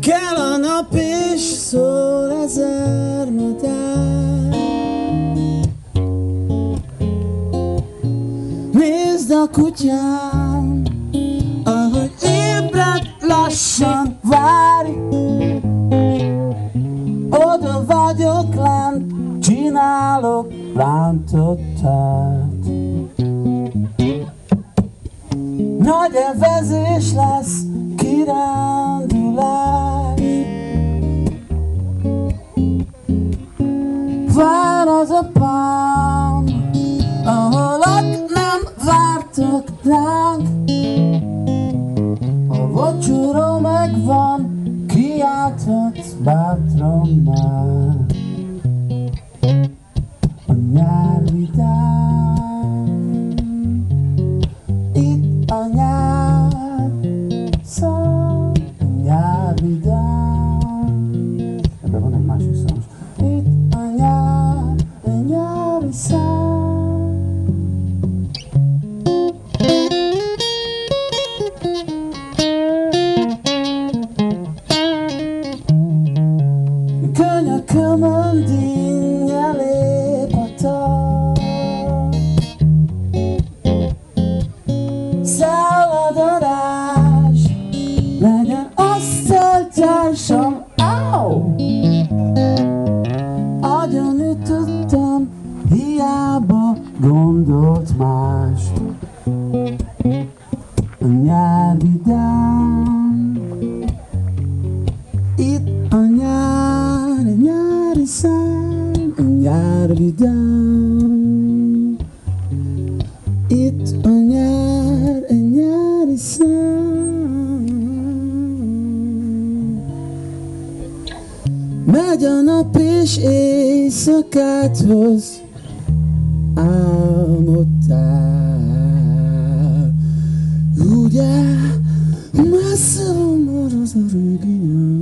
Kell a nap és szól ezer madár Nézd a kutyám, ahogy ébred lassan várj. Oda vagyok lent, csinálok rántottát. Nagy evezés lesz, az a pám, ahol nem vártak ránk. A vacsora megvan, kiálthatsz bátran már. A nyár vidám gondolt más A nyár vidám itt a nyár, a nyári szám, a nyár vidám. Itt a nyár, a nyári szám. Megy a nap és éjszakát hoz, álmodtál. Ugye, messze van már az nyár.